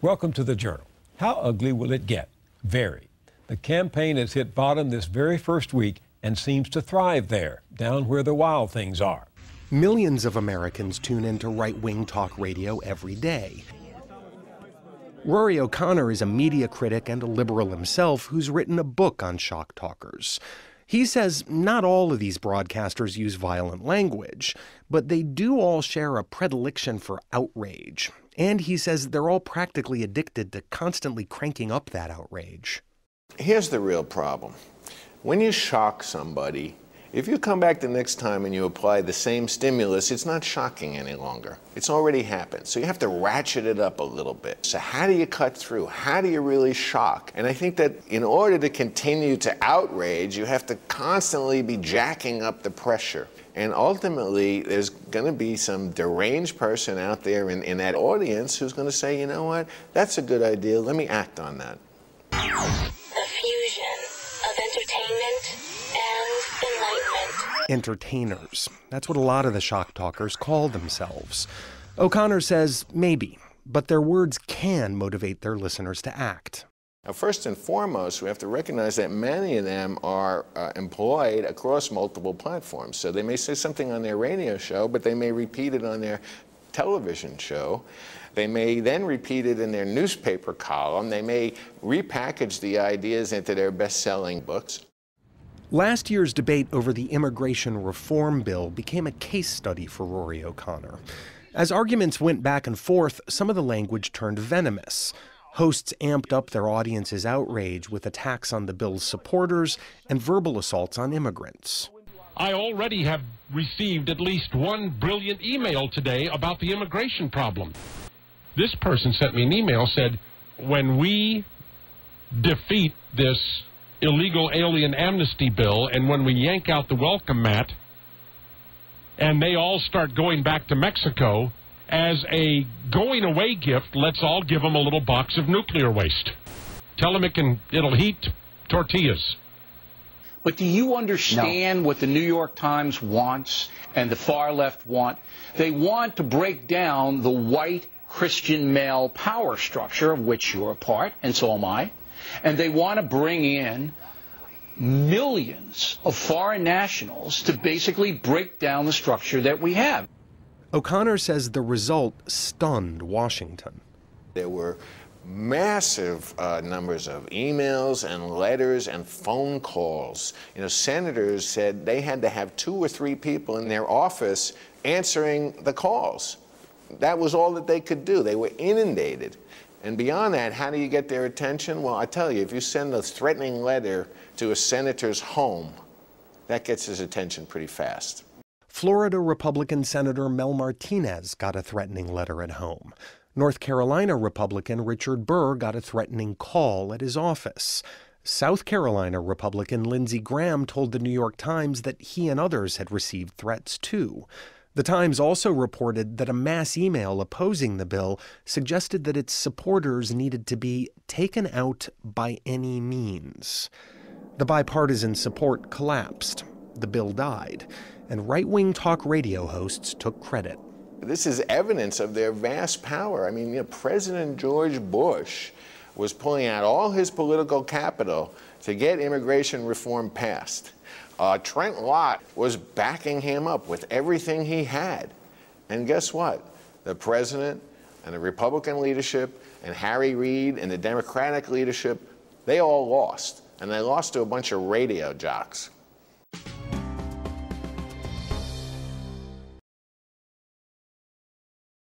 Welcome to the Journal. How ugly will it get? Very. The campaign has hit bottom this very first week and seems to thrive there, down where the wild things are. Millions of Americans tune into right wing talk radio every day. Rory O'Connor is a media critic and a liberal himself who's written a book on shock talkers. He says not all of these broadcasters use violent language, but they do all share a predilection for outrage. And he says they're all practically addicted to constantly cranking up that outrage. Here's the real problem when you shock somebody, if you come back the next time and you apply the same stimulus, it's not shocking any longer. It's already happened. So you have to ratchet it up a little bit. So how do you cut through? How do you really shock? And I think that in order to continue to outrage, you have to constantly be jacking up the pressure. And ultimately, there's going to be some deranged person out there in, in that audience who's going to say, you know what, that's a good idea. Let me act on that. The fusion of entertainment and enlightenment. Entertainers. That's what a lot of the shock talkers call themselves. O'Connor says maybe, but their words can motivate their listeners to act. Now, first and foremost, we have to recognize that many of them are uh, employed across multiple platforms. So they may say something on their radio show, but they may repeat it on their television show. They may then repeat it in their newspaper column. They may repackage the ideas into their best selling books. Last year's debate over the immigration reform bill became a case study for Rory O'Connor. As arguments went back and forth, some of the language turned venomous. Hosts amped up their audience's outrage with attacks on the bill's supporters and verbal assaults on immigrants. I already have received at least one brilliant email today about the immigration problem. This person sent me an email said, "When we defeat this illegal alien amnesty bill and when we yank out the welcome mat and they all start going back to Mexico, as a going away gift, let's all give them a little box of nuclear waste. Tell them it can, it'll heat tortillas. But do you understand no. what the New York Times wants and the far left want? They want to break down the white Christian male power structure of which you're a part, and so am I. And they want to bring in millions of foreign nationals to basically break down the structure that we have. O'Connor says the result stunned Washington. There were massive uh, numbers of emails and letters and phone calls. You know, senators said they had to have two or three people in their office answering the calls. That was all that they could do. They were inundated. And beyond that, how do you get their attention? Well, I tell you, if you send a threatening letter to a senator's home, that gets his attention pretty fast. Florida Republican Senator Mel Martinez got a threatening letter at home. North Carolina Republican Richard Burr got a threatening call at his office. South Carolina Republican Lindsey Graham told the New York Times that he and others had received threats too. The Times also reported that a mass email opposing the bill suggested that its supporters needed to be taken out by any means. The bipartisan support collapsed. The bill died and right wing talk radio hosts took credit. This is evidence of their vast power. I mean, you know, President George Bush was pulling out all his political capital to get immigration reform passed. Uh, Trent Lott was backing him up with everything he had. And guess what? The president and the Republican leadership and Harry Reid and the Democratic leadership, they all lost. And they lost to a bunch of radio jocks.